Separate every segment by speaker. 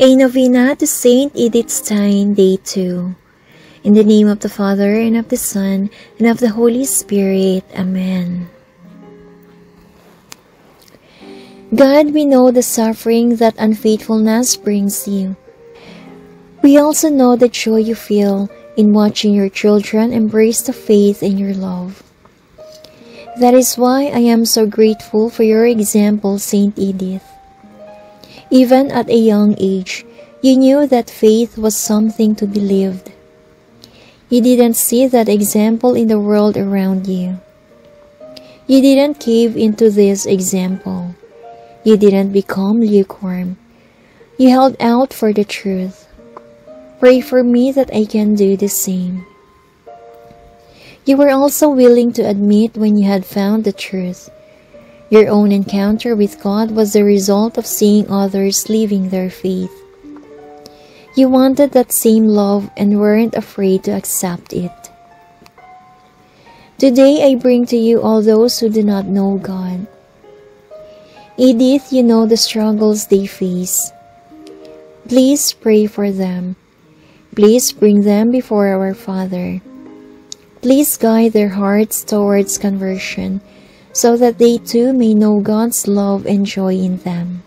Speaker 1: A Novena to Saint Edith Stein, Day 2. In the name of the Father, and of the Son, and of the Holy Spirit. Amen. God, we know the suffering that unfaithfulness brings you. We also know the joy you feel in watching your children embrace the faith in your love. That is why I am so grateful for your example, Saint Edith. Even at a young age, you knew that faith was something to be lived. You didn't see that example in the world around you. You didn't cave into this example. You didn't become lukewarm. You held out for the truth. Pray for me that I can do the same. You were also willing to admit when you had found the truth. Your own encounter with God was the result of seeing others leaving their faith. You wanted that same love and weren't afraid to accept it. Today I bring to you all those who do not know God. Edith, you know the struggles they face. Please pray for them. Please bring them before our Father. Please guide their hearts towards conversion so that they too may know God's love and joy in them.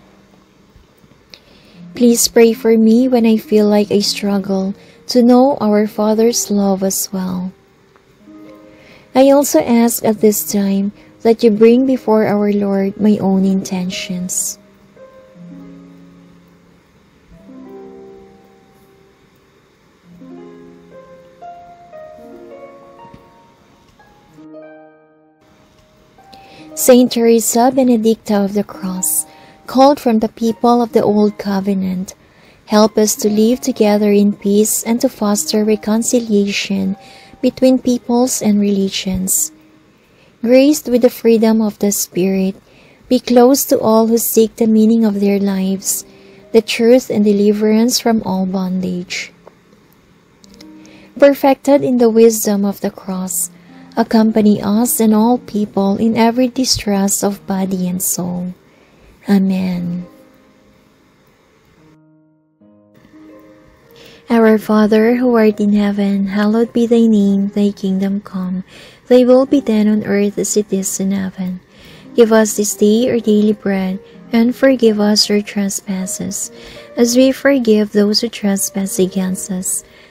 Speaker 1: Please pray for me when I feel like I struggle to know our Father's love as well. I also ask at this time that you bring before our Lord my own intentions. Saint Teresa Benedicta of the Cross, called from the people of the Old Covenant, help us to live together in peace and to foster reconciliation between peoples and religions graced with the freedom of the Spirit, be close to all who seek the meaning of their lives, the truth and deliverance from all bondage. Perfected in the wisdom of the cross, accompany us and all people in every distress of body and soul. Amen. Our Father, who art in heaven, hallowed be thy name, thy kingdom come. Thy will be done on earth as it is in heaven. Give us this day our daily bread, and forgive us our trespasses, as we forgive those who trespass against us.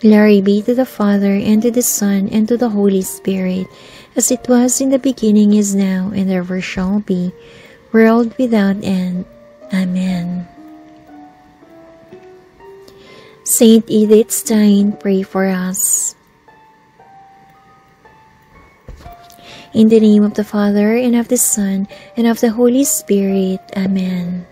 Speaker 1: Glory be to the Father, and to the Son, and to the Holy Spirit, as it was in the beginning, is now, and ever shall be, world without end. Amen. Saint Edith Stein, pray for us. In the name of the Father, and of the Son, and of the Holy Spirit. Amen.